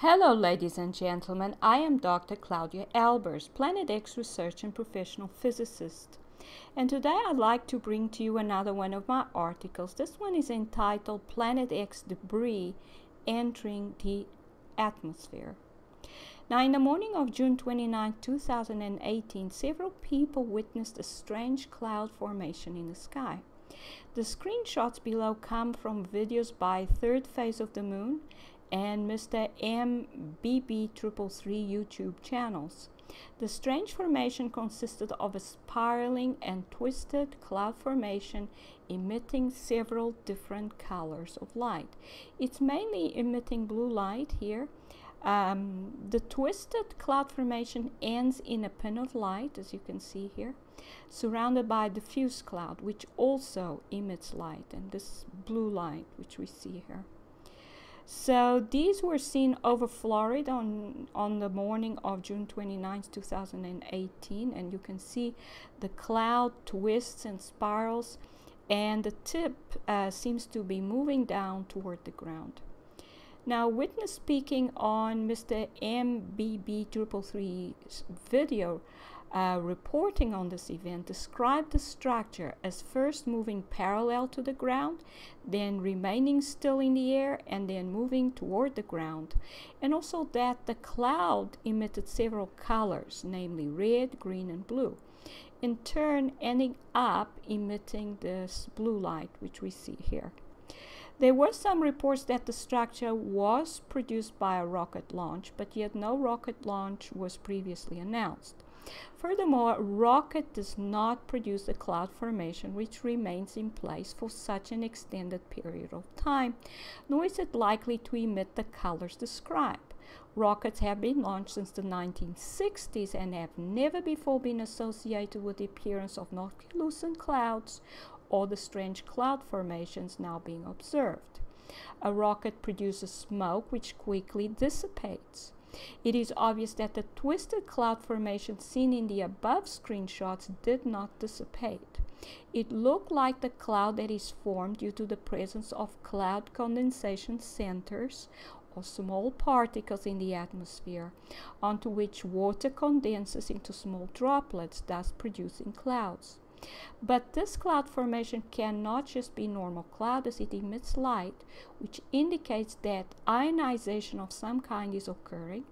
Hello, ladies and gentlemen. I am Dr. Claudia Albers, Planet X research and professional physicist. And today I'd like to bring to you another one of my articles. This one is entitled Planet X Debris Entering the Atmosphere. Now, in the morning of June 29, 2018, several people witnessed a strange cloud formation in the sky. The screenshots below come from videos by Third Phase of the Moon and Mr. MBB333 YouTube channels. The strange formation consisted of a spiraling and twisted cloud formation emitting several different colors of light. It's mainly emitting blue light here. Um, the twisted cloud formation ends in a pin of light, as you can see here, surrounded by diffuse cloud, which also emits light, and this blue light, which we see here. So these were seen over Florida on, on the morning of June 29, 2018, and you can see the cloud twists and spirals, and the tip uh, seems to be moving down toward the ground. Now, witness speaking on Mr. MBB333's video uh, reporting on this event described the structure as first moving parallel to the ground, then remaining still in the air, and then moving toward the ground. And also that the cloud emitted several colors, namely red, green, and blue. In turn, ending up emitting this blue light, which we see here. There were some reports that the structure was produced by a rocket launch, but yet no rocket launch was previously announced. Furthermore, rocket does not produce a cloud formation which remains in place for such an extended period of time, nor is it likely to emit the colors described. Rockets have been launched since the 1960s and have never before been associated with the appearance of noctilucent clouds or the strange cloud formations now being observed. A rocket produces smoke which quickly dissipates. It is obvious that the twisted cloud formation seen in the above screenshots did not dissipate. It looked like the cloud that is formed due to the presence of cloud condensation centers or small particles in the atmosphere onto which water condenses into small droplets, thus producing clouds. But this cloud formation cannot just be normal cloud as it emits light, which indicates that ionization of some kind is occurring,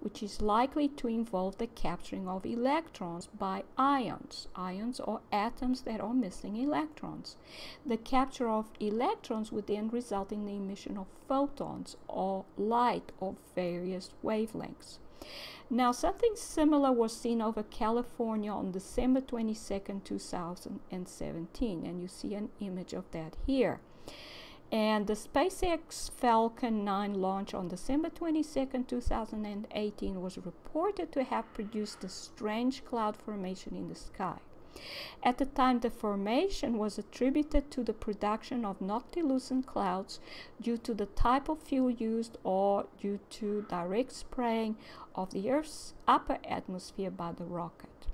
which is likely to involve the capturing of electrons by ions. Ions are atoms that are missing electrons. The capture of electrons would then result in the emission of photons or light of various wavelengths. Now, something similar was seen over California on December 22nd, 2017, and you see an image of that here. And the SpaceX Falcon 9 launch on December 22nd, 2018 was reported to have produced a strange cloud formation in the sky. At the time, the formation was attributed to the production of noctilucent clouds due to the type of fuel used or due to direct spraying of the Earth's upper atmosphere by the rocket.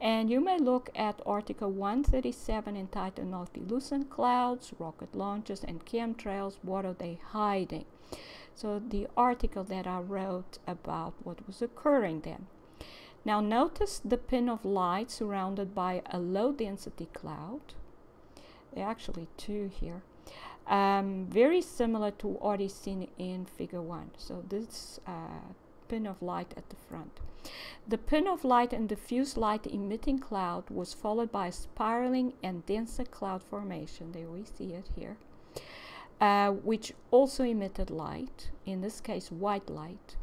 And you may look at Article 137 entitled Noctilucent Clouds, Rocket Launches, and Chemtrails What Are They Hiding? So, the article that I wrote about what was occurring then. Now notice the pin of light surrounded by a low density cloud. There are actually two here. Um, very similar to what is seen in figure 1. So this uh, pin of light at the front. The pin of light and diffuse light emitting cloud was followed by a spiraling and denser cloud formation. There we see it here. Uh, which also emitted light, in this case white light.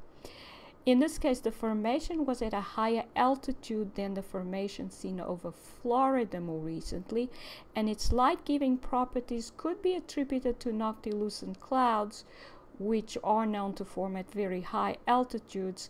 In this case, the formation was at a higher altitude than the formation seen over Florida more recently, and its light-giving properties could be attributed to noctilucent clouds, which are known to form at very high altitudes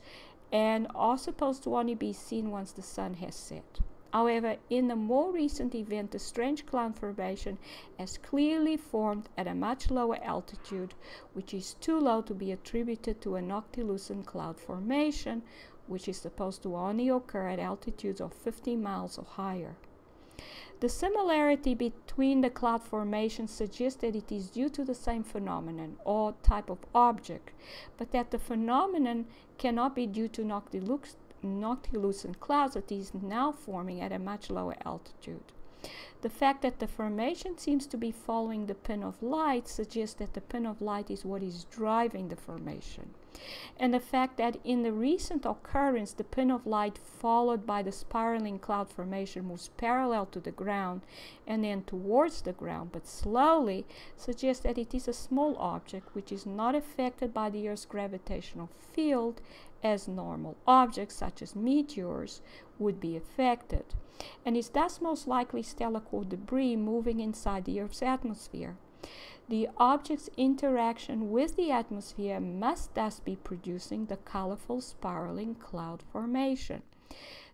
and are supposed to only be seen once the sun has set. However, in the more recent event, the strange cloud formation has clearly formed at a much lower altitude, which is too low to be attributed to an noctilucent cloud formation, which is supposed to only occur at altitudes of 50 miles or higher. The similarity between the cloud formations suggests that it is due to the same phenomenon or type of object, but that the phenomenon cannot be due to noctilucent clouds that is now forming at a much lower altitude. The fact that the formation seems to be following the pin of light suggests that the pin of light is what is driving the formation. And the fact that in the recent occurrence, the pin of light followed by the spiraling cloud formation moves parallel to the ground and then towards the ground, but slowly, suggests that it is a small object which is not affected by the Earth's gravitational field as normal objects such as meteors would be affected, and is thus most likely stellar core debris moving inside the Earth's atmosphere. The object's interaction with the atmosphere must thus be producing the colorful spiraling cloud formation.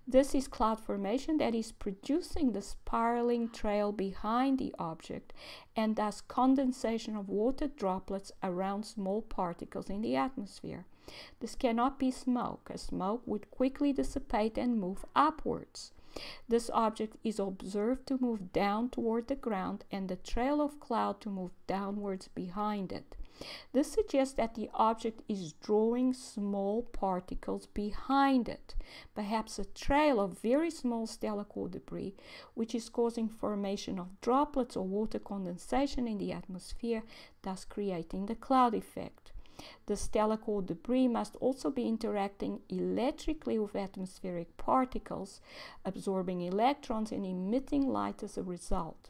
This is cloud formation that is producing the spiraling trail behind the object and thus condensation of water droplets around small particles in the atmosphere. This cannot be smoke, as smoke would quickly dissipate and move upwards. This object is observed to move down toward the ground and the trail of cloud to move downwards behind it. This suggests that the object is drawing small particles behind it, perhaps a trail of very small stellar core debris, which is causing formation of droplets or water condensation in the atmosphere, thus creating the cloud effect. The stellar core debris must also be interacting electrically with atmospheric particles, absorbing electrons and emitting light as a result.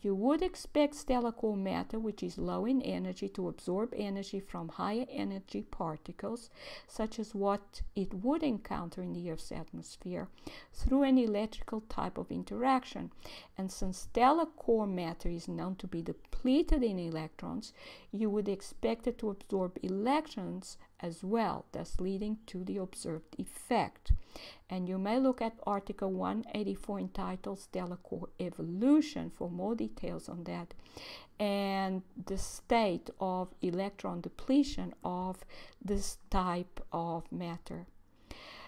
You would expect stellar core matter, which is low in energy, to absorb energy from higher energy particles, such as what it would encounter in the Earth's atmosphere, through an electrical type of interaction. And since stellar core matter is known to be depleted in electrons, you would expect it to absorb electrons as well, thus leading to the observed effect. And you may look at Article 184 entitled Stellar Core Evolution for more details on that and the state of electron depletion of this type of matter.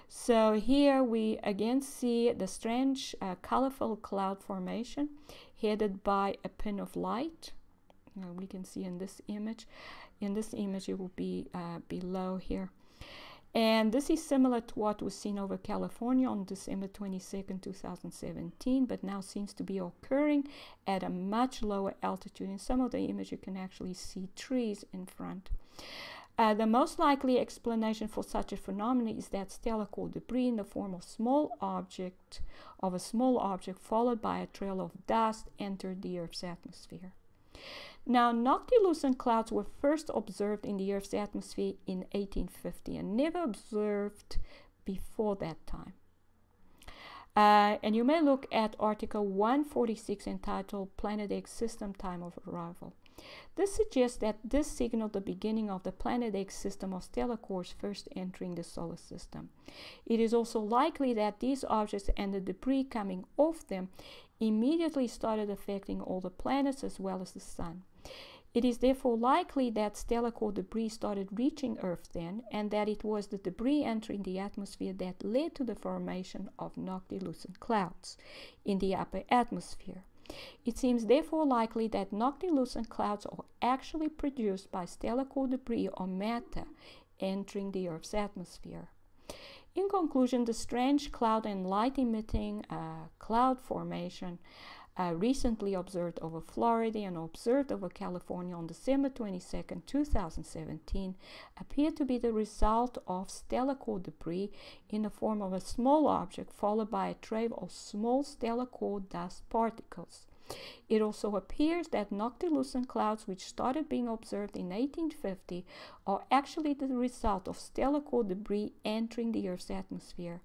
So here we again see the strange uh, colorful cloud formation headed by a pin of light. We can see in this image in this image it will be uh, below here and this is similar to what was seen over California on December 22nd, 2017, but now seems to be occurring at a much lower altitude. In some of the images, you can actually see trees in front. Uh, the most likely explanation for such a phenomenon is that stellar core debris in the form of small object of a small object followed by a trail of dust entered the Earth's atmosphere. Now, noctilucent clouds were first observed in the Earth's atmosphere in 1850 and never observed before that time. Uh, and you may look at Article 146 entitled Planet X System Time of Arrival. This suggests that this signaled the beginning of the Planet X system of stellar cores first entering the solar system. It is also likely that these objects and the debris coming off them immediately started affecting all the planets as well as the Sun. It is therefore likely that stellar core debris started reaching Earth then, and that it was the debris entering the atmosphere that led to the formation of noctilucent clouds in the upper atmosphere. It seems therefore likely that noctilucent clouds are actually produced by stellar core debris or matter entering the Earth's atmosphere. In conclusion, the strange cloud and light emitting uh, cloud formation uh, recently observed over Florida and observed over California on December 22, 2017, appear to be the result of stellar core debris in the form of a small object followed by a trail of small stellar core dust particles. It also appears that noctilucent clouds, which started being observed in 1850, are actually the result of stellar core debris entering the Earth's atmosphere.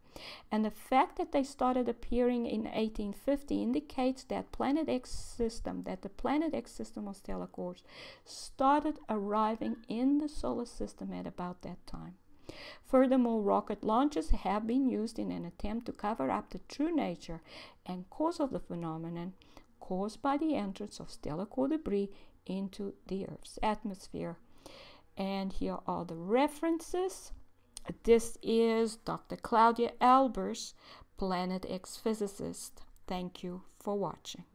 And the fact that they started appearing in 1850 indicates that Planet X system, that the Planet X system of stellar cores started arriving in the solar system at about that time. Furthermore, rocket launches have been used in an attempt to cover up the true nature and cause of the phenomenon caused by the entrance of stellar core debris into the Earth's atmosphere. And here are the references. This is Dr. Claudia Albers, Planet X physicist. Thank you for watching.